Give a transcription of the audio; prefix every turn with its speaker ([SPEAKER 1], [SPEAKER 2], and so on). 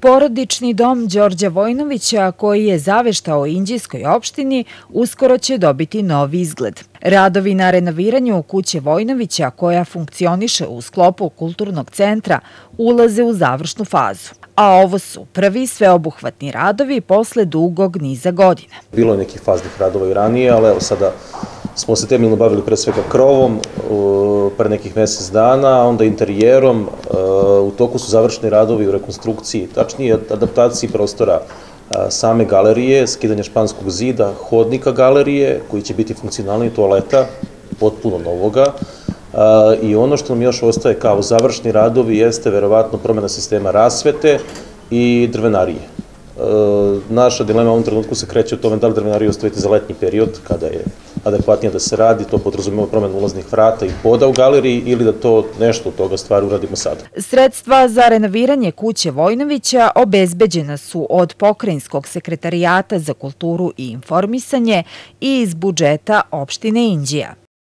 [SPEAKER 1] Porodični dom Đorđa Vojnovića, koji je zaveštao Inđijskoj opštini, uskoro će dobiti novi izgled. Radovi na renoviranju kuće Vojnovića, koja funkcioniše u sklopu kulturnog centra, ulaze u završnu fazu. A ovo su prvi sveobuhvatni radovi posle dugog niza godina.
[SPEAKER 2] Bilo je nekih faznih radova i ranije, ali evo sada smo se temeljno bavili pre svega krovom pre nekih mesec dana, onda interijerom. U toku su završeni radovi u rekonstrukciji, tačnije adaptaciji prostora same galerije, skidanja španskog zida, hodnika galerije, koji će biti funkcionalni toaleta, potpuno novoga. I ono što nam još ostaje kao završni radovi jeste verovatno promena sistema rasvete i drvenarije. Naša dilema u ovom trenutku se kreće o tome da li drvenariju ostaviti za letnji period, kada je adekvatnije da se radi, to podrazumemo promenu ulaznih vrata i poda u galeriji ili da to nešto od toga stvari uradimo sada.
[SPEAKER 1] Sredstva za renoviranje kuće Vojnovića obezbeđena su od Pokrajinskog sekretarijata za kulturu i informisanje i iz budžeta opštine Inđija.